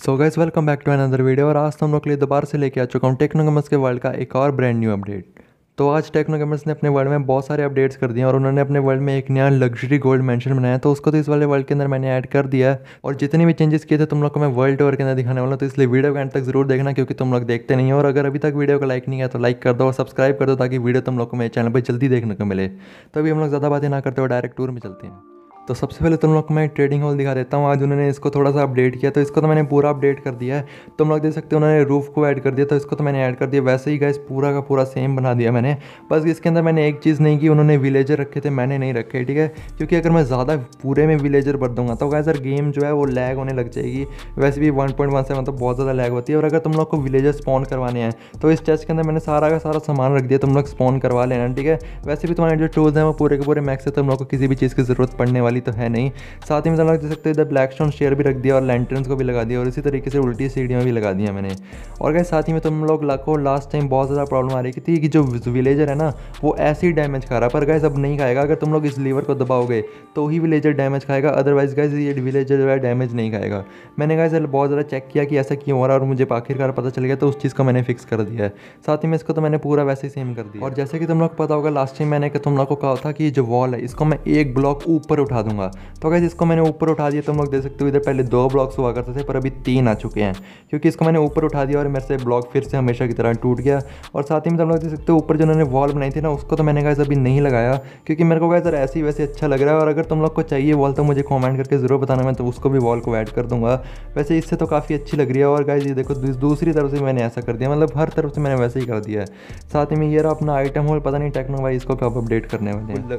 So guys welcome back to another video और आज तो हम लोग के लिए दोबारा से लेके आ चुका हूँ टेक्नोगमस के वर्ल्ड का एक और ब्रांड न्यू अपडेट तो आज टेक्नोगमस ने अपने वर्ल्ड में बहुत सारे अपडेट्स कर दिए और उन्होंने अपने वर्ल्ड में एक नया लग्जरी गोल्ड मेंशन बनाया तो उसको तो इस वाले वर्ल्ड के अंदर मैंने ऐड कर दिया है और जितने भी चेंजेस किए थे तुम लोग को मैं वर्ल्ड टूर के अंदर दिखाने वाला हूँ। तो इसलिए वीडियो का एंड तक ज़रूर देखना क्योंकि तुम लोग देखते नहीं हो और अगर अभी तक वीडियो को लाइक नहीं किया तो लाइक कर दो और सब्सक्राइब कर दो ताकि वीडियो तुम लोग को मेरे चैनल पर जल्दी देखने को मिले। तो अभी हम लोग ज़्यादा बातें ना करते हुए डायरेक्ट टूर में चलते हैं। तो सबसे पहले तुम लोग को मैं ट्रेडिंग हॉल दिखा देता हूँ। आज उन्होंने इसको थोड़ा सा अपडेट किया तो इसको तो मैंने पूरा अपडेट कर दिया है। तुम लोग देख सकते हो उन्होंने रूफ को ऐड कर दिया तो इसको तो मैंने ऐड कर दिया। वैसे ही गैस पूरा का पूरा सेम बना दिया मैंने। बस इसके अंदर मैंने एक चीज़ नहीं की, उन्होंने विलेजर रखे थे, मैंने नहीं रखे, ठीक है? क्योंकि अगर मैं ज़्यादा पूरे में विलेजर भर दूँगा तो गैस गेम जो है वो लैग होने लग जाएगी। वैसे भी वन पॉइंट वन सेवन तो बहुत ज़्यादा लैग होती है। और अगर तुम लोग को विलेजर स्पॉन करवाने हैं तो इस चेस्ट के अंदर मैंने सारा का सारा सामान रख दिया, तुम लोग स्पॉन करवा लेना, ठीक है? वैसे भी तुम्हारे जो टूल्स हैं वो पूरे के पूरे मैक्स है तुम लोग को किसी भी चीज़ की ज़रूरत पड़ने वाली तो है नहीं। साथ ही में देख सकते हो इधर ब्लैक स्टोन शेयर भी रख दिया और लैंटर्स को भी लगा दिया और इसी तरीके से उल्टी सीढ़ियाँ भी लगा दिया मैंने। और क्या साथ ही में तुम लोग लाखों लास्ट टाइम बहुत ज़्यादा प्रॉब्लम आ रही थी कि जो विलेजर है ना, वो ऐसे ही डैमेज खा रहा पर गैस अब नहीं खाएगा। अगर तुम लोग इस लीवर को दबाओगे तो ही विलेजर डैमेज खाएगा। अदरवाइज़ गैस ये विलेजर जो है डैमेज नहीं खाएगा। मैंने गैस बहुत ज़्यादा चेक किया कि ऐसा क्यों हो रहा और मुझे आखिरकार पता चल गया तो उस चीज़ को मैंने फिक्स कर दिया है। साथ ही में इसको तो मैंने पूरा वैसे ही सेम कर दिया। और जैसे कि तुम लोग पता होगा लास्ट टाइम मैंने तुम लोग को कहा था कि जो वॉल है, इसको मैं एक ब्लॉक ऊपर उठा दूँगा। तो गैस इसको मैंने ऊपर उठा दिया तुम लोग देख सकते हो, इधर पहले दो ब्लॉक्स हुआ करते थे, पर अभी तीन आ चुके हैं। क्योंकि इसको मैंने ऊपर उठा दिया और मेरे से ब्लॉक फिर से हमेशा की तरह टूट गया। और साथ ही में तुम लोग देख सकते हो, ऊपर जो उन्होंने वॉल बनाई थी ना, उसको तो मैंने कहा अभी नहीं लगाया। क्योंकि मेरे को कहा सर ऐसे ही वैसे अच्छा लग रहा है, और अगर तुम लोग को चाहिए वॉल तो मुझे कॉमेंट करके ज़रूर बताना, मैं तो उसको भी वॉल को ऐड कर दूँगा। वैसे इससे तो काफ़ी अच्छी लग रही है, और गाइज़ ये देखो दूसरी तरफ़ से मैंने ऐसा कर दिया मतलब हर तरफ़ से मैंने वैसे ही कर दिया है। साथ ही में ये रहा अपना आइटम होल पता नहीं टेक्नो भाई इसको कब अपडेट करने वाले हैं।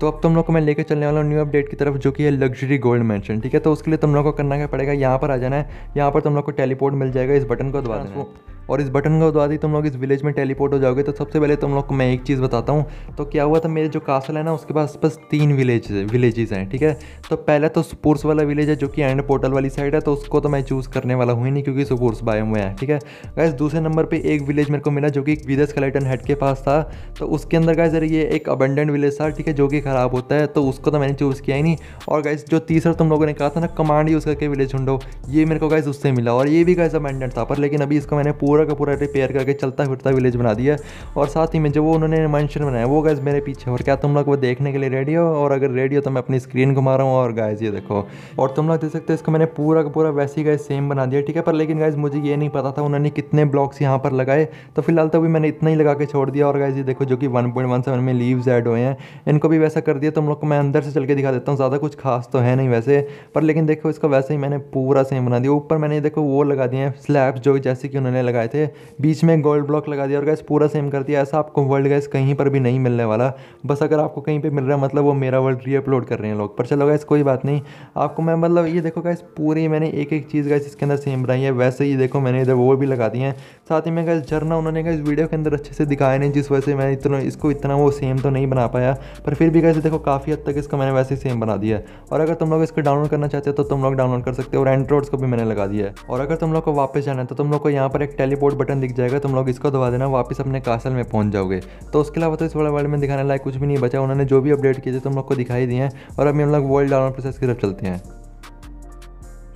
तो अब तुम लोग को मैं लेकर चलने वाला हूँ न्यू अपडेट की तरफ़, जो कि है लग्जरी गोल्ड मैंशन ठीक है? तो उसके लिए तुम लोग को करना क्या पड़ेगा? यहाँ पर आ जाना है। यहाँ पर तुम लोग को टेलीपोर्ट मिल जाएगा, इस बटन को दबा और इस बटन को दबा दी तुम लोग इस विलेज में टेलीपोर्ट हो जाओगे तो सबसे पहले तुम लोग को मैं एक चीज़ बताता हूँ। तो क्या हुआ था, मेरे जो कासल है ना, उसके पास बस तीन विलेज विलेजेस हैं, ठीक है? तो पहले तो सुपुर्स वाला विलेज है, जो कि एंड पोर्टल वाली साइड है तो उसको तो मैं चूज़ करने वाला हूँ नहीं, क्योंकि सुपुर्स बाय में है, ठीक है? गैस दूसरे नंबर पर एक विलेज मेरे को मिला, जो कि विदस कलेटन हेड के पास था। तो उसके अंदर गैस ये एक अबेंडेंट विलेज था, ठीक है, जो कि ख़राब होता है तो उसको तो मैंने चूज़ किया ही नहीं। और गैस जो तीसरा तुम लोगों ने कहा था ना कमांड यूज़ करके विलेज ढूंढो, ये मेरे को गैस उससे मिला। और ये भी गैस अबेंडेंट था, पर लेकिन अभी इसको मैंने पूरा का पूरा रिपेयर करके चलता फिरता विलेज बना दिया। और साथ ही में जो वो उन्होंने मैंशन बनाया, वो गैस मेरे पीछे, और क्या तुम लोग वो देखने के लिए रेडी हो? और अगर रेडी हो तो मैं अपनी स्क्रीन घुमा रहा हूँ। और गैस ये देखो, और तुम लोग देख सकते हो इसको मैंने पूरा का पूरा वैसे ही गैस सेम बना दिया, ठीक है? पर लेकिन गैस मुझे ये नहीं पता था उन्होंने कितने ब्लॉक्स यहाँ पर लगाए। तो फ़िलहाल तो भी मैंने इतना ही लगा के छोड़ दिया। और गैस ये देखो जो कि वन पॉइंट वन सेवन में लीव्स ऐड हुए हैं। इनको भी वैसा कर दिया। तुम लोग को मैं अंदर से चल के दिखा देता हूँ, ज़्यादा कुछ खास तो है नहीं वैसे। पर लेकिन देखो इसको वैसे ही मैंने पूरा सेम बना दिया। ऊपर मैंने देखो वो लगा दिए हैं स्लैब्स जो जैसे कि उन्होंने लगाए थे। बीच में गोल्ड ब्लॉक लगा दिया और गैस पूरा सेम कर दिया। ऐसा आपको वर्ल्ड गैस कहीं पर भी नहीं मिलने वाला। बस अगर आपको कहीं पे मिल रहा है मतलब वो मेरा वर्ल्ड री अपलोड कर रहे हैं लोग। पर चलो गैस कोई बात नहीं। आपको मैं मतलब ये देखो गैस पूरी मैंने एक एक चीज़ गैस इसके अंदर सेम बनाई है। वैसे ही देखो मैंने इधर वो भी लगा दिए हैं। साथ ही में गैस झरना उन्होंने गैस वीडियो के अंदर अच्छे से दिखाया नहीं, जिस वजह से मैं इतना, इसको इतना वो सेम तो नहीं बना पाया। पर फिर भी गैस देखो काफ़ी हद तक इसको मैंने वैसे सेम बना दिया और अगर तुम लोग इसको डाउनलोड करना चाहते हो तो तुम लोग डाउनलोड कर सकते हो। और एंड्रॉइड्स को भी मैंने लगा दिया है। और अगर तुम लोग को वापस जाना है तो तुम लोग को यहाँ पर एक टेलीपोर्ट बटन दिख जाएगा, तुम लोग इसको दबा देना, वापस अपने कासल में पहुँच जाओगे। तो उसके अलावा तो इस वाले वर्ल्ड में दिखाने लायक कुछ भी नहीं बचा, उन्होंने जो भी अपडेट किए थे, तुम लोग को दिखाई दिए हैं। और अभी हम लोग वर्ल्ड डाउनलोड प्रोसेस की तरफ़ चलते हैं।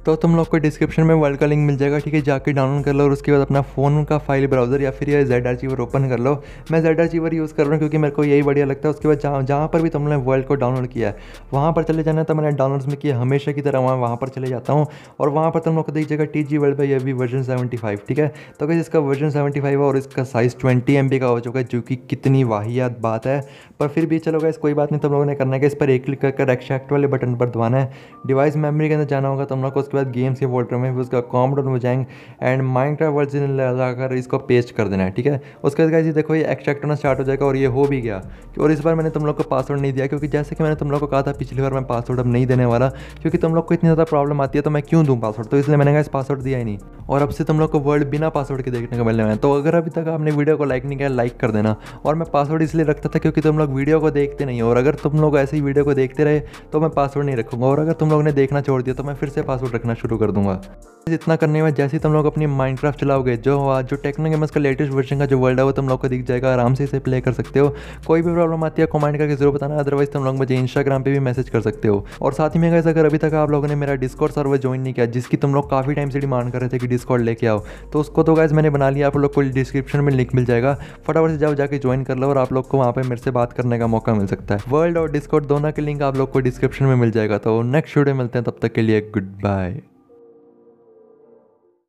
तो तुम लोग को डिस्क्रिप्शन में वर्ल्ड का लिंक मिल जाएगा, ठीक है? जाके डाउनलोड कर लो और उसके बाद अपना फ़ोन का फ़ाइल ब्राउज़र या फिर ये जेड आर्चीवर ओपन कर लो। मैं जेड आर्चीवर यूज़ कर रहा हूँ क्योंकि मेरे को यही बढ़िया लगता है। उसके बाद जहाँ जहाँ पर भी तुमने वर्ल्ड को डाउनलोड किया है, वहाँ पर चले जाना तो मैंने डाउनलोड्स में किया हमेशा की तरह वहाँ वहाँ पर चले जाता हूँ और वहाँ पर तुम लोग को देखिएगा टी जी वर्ल्ड पर यह भी वर्जन सेवेंटी फाइव ठीक है? तो अगर इसका वर्जन सेवेंटी फाइव है और इसका साइज़ ट्वेंटी एम का हो चुका है, जो कि कितनी वाहियात बात है। पर फिर भी चलो इस कोई बात नहीं, तुम लोगों ने करना है कि इस पर एक क्लिक कर एक्सट्रैक्ट वाले बटन पर दबाना है। डिवाइस मेमोरी के अंदर जाना होगा तुम लोग को, उसके बाद गेम्स या वोल्ट में फिर उसका कॉम डाउन हो जाएँगे एंड माइंड वर्जन लगाकर इसको पेस्ट कर देना है, ठीक है? उसके बाद ये देखो, ये एक्सट्रैक्ट होना स्टार्ट हो जाएगा और ये हो भी गया। और इस बार मैंने तुम लोग को पासवर्ड नहीं दिया, क्योंकि जैसे कि मैंने तुम लोग को कहा था पिछली बार, मैं पासवर्ड अब नहीं देने वाला, क्योंकि तुम लोग को इतनी ज़्यादा प्रॉब्लम आती है तो मैं क्यों दूँ पासवर्ड तो इसलिए मैंने कहा इस पासवर्ड दिया ही नहीं। और अब से तुम लोग को वर्ल्ड बिना पासवर्ड के देखने को मिलने वाला तो अगर अभी तक आपने वीडियो को लाइक नहीं किया लाइक कर देना। और मैं पासवर्ड इसलिए रखता था क्योंकि तुम लोग वीडियो को देखते नहीं हो, और अगर तुम लोग ऐसे ही वीडियो को देखते रहे तो मैं पासवर्ड नहीं रखूँगा। और अगर तुम लोग ने देखना छोड़ दिया तो मैं फिर से पासवर्ड रखना शुरू कर दूँगा। इतना करने में, जैसे ही तुम लोग अपनी माइनक्राफ्ट चलाओगे, जो जो टेक्नो गेमर्स का लेटेस्ट वर्जन का जो वर्ल्ड है, वो तुम लोग को दिख जाएगा, आराम से इसे प्ले कर सकते हो। कोई भी प्रॉब्लम आती है कमेंट करके ज़रूर बताना अदरवाइज़ तुम लोग मुझे इंस्टाग्राम पे भी मैसेज कर सकते हो। और साथ ही में गैस अगर अभी तक आप लोगों ने मेरा डिस्कॉर्ड सर्वर ज्वाइन नहीं किया, जिसकी तुम लोग काफ़ी टाइम से डिमांड कर रहे थे कि डिस्कॉर्ड लेके आओ तो उसको तो गैस मैंने बना लिया, आप लोग को डिस्क्रिप्शन में लिंक मिल जाएगा। फटाफट से जाओ, जाके ज्वाइन कर लो, और आप लोग को वहाँ पर मेरे से बात करने का मौका मिल सकता है। वर्ल्ड और डिस्कॉर्ड दोनों के लिंक आप लोग को डिस्क्रिप्शन में मिल जाएगा। तो नेक्स्ट वीडियो मिलते हैं, तब तक के लिए गुड बाय